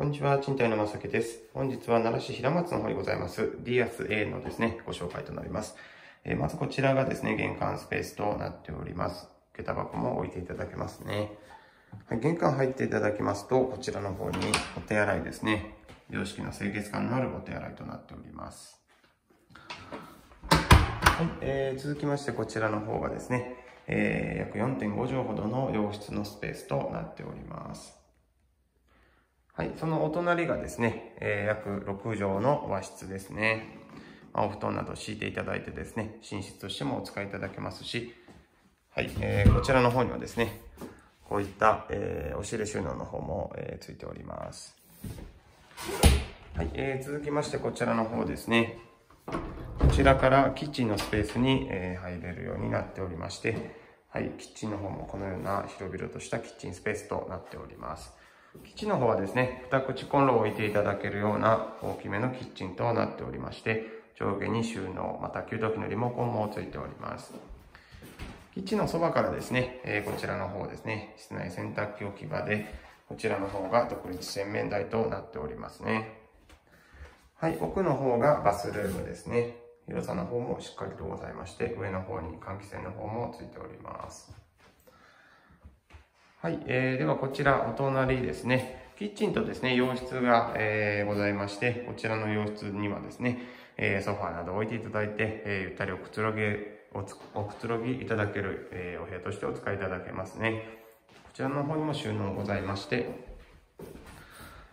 こんにちは、賃貸のまさきです。本日は奈良市平松の方にございます、ディアス A のですね、ご紹介となります。えー、まずこちらがですね、玄関スペースとなっております。下駄箱も置いていただけますね。はい、玄関入っていただきますと、こちらの方にお手洗いですね。洋式の清潔感のあるお手洗いとなっております。はい、えー、続きましてこちらの方がですね、えー、約4.5畳ほどの洋室のスペースとなっております。はい、そのお隣がですね、えー、約6畳の和室ですね。まあ、お布団など敷いていただいてですね、寝室としてもお使いいただけますし、はい、えー、こちらの方にはですね、こういった、えー、押し入れ収納の方も、えー、ついております。はい、えー、続きましてこちらの方ですね。こちらからキッチンのスペースに、えー、入れるようになっておりまして、はい、キッチンの方もこのような広々としたキッチンスペースとなっております。基地の方はですね、二口コンロを置いていただけるような大きめのキッチンとなっておりまして、上下に収納、また給湯器のリモコンもついております。キッチンのそばからですね、えー、こちらの方ですね、室内洗濯機置き場で、こちらの方が独立洗面台となっておりますね。はい、奥の方がバスルームですね。広さの方もしっかりとございまして、上の方に換気扇の方もついております。はい、えー、ではこちらお隣ですね。キッチンとですね、洋室が、えー、ございまして、こちらの洋室にはですね、えー、ソファーなど置いていただいて、えー、ゆったりおくつろぎ、おおくつろぎいただける、えー、お部屋としてお使いいただけますね。こちらの方にも収納ございまして、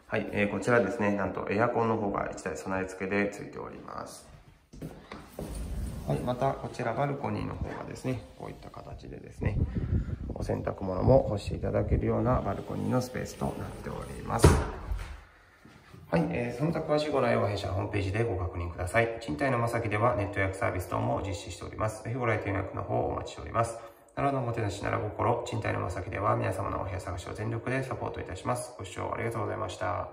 はい、えー、こちらですね、なんとエアコンの方が1台備え付けでついております。はい、またこちらバルコニーの方がですね、こういった形でですね、お洗濯物も干していただけるようなバルコニーのスペースとなっております。はい、えー、その他詳しいご内容は弊社ホームページでご確認ください。賃貸のまさきではネット予約サービス等も実施しております。ぜひご来店予約の方をお待ちしております。奈良のもてなし奈良心、賃貸のまさきでは皆様のお部屋探しを全力でサポートいたします。ご視聴ありがとうございました。